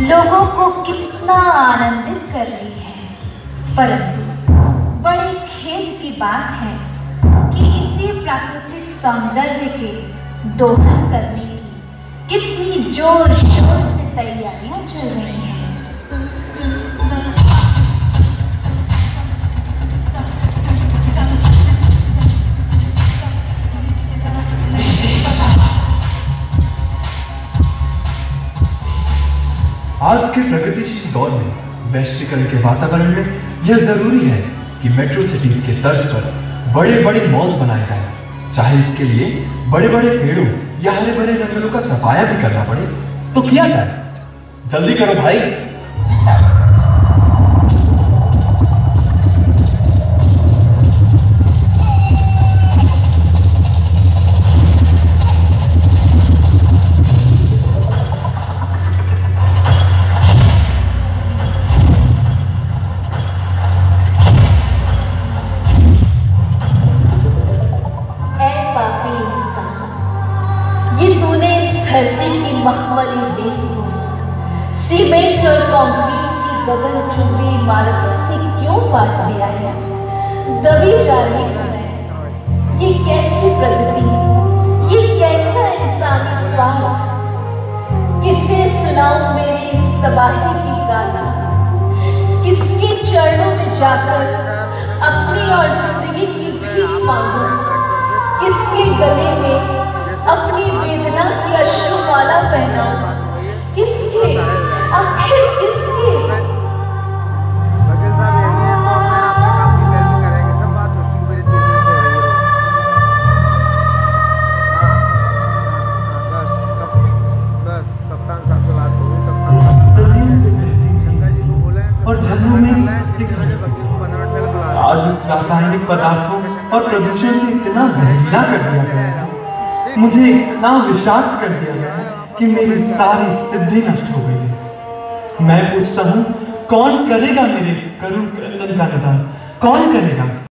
लोगों को कितना आनंदित कर रही है। परंतु बड़े खेद की बात है कि इसी प्राकृतिक सौंदर्य के दोहन करने की कितनी ज़ोर शोर आज के प्रगतिशील दौर में वैश्वीकरण के वातावरण में यह ज़रूरी है कि मेट्रो सिटी के तर्ज पर बड़े बड़े मॉल्स बनाए जाए, चाहे इसके लिए बड़े बड़े पेड़ों या हरे भरे जंगलों का सफाया भी करना पड़े तो किया जाए। जल्दी करो भाई। धरती की मखमली को सीमेंट और कंक्रीट की गगन चुंबी इमारतों से क्यों बांट दिया है दबी जा रही हूँ ये कैसी प्रगति ये कैसा इंसानी स्वार्थ किसे सुनाऊं मेरी इस तबाही की गाथा किसके चरणों में जाकर अपनी और ज़िंदगी की भीख मांगूं? किसके गले में अपनी वेदना की अश्रुमाला बुला लें। आज रासायनिक पदार्थों और प्रदूषण से इतना जहरीला कर दिया गया मुझे इतना विषाक्त कर दिया गया कि मेरी सारी सिद्धि नष्ट हो गई मैं पूछता हूँ, कौन करेगा मेरे क्रंदन का निदान कौन करेगा?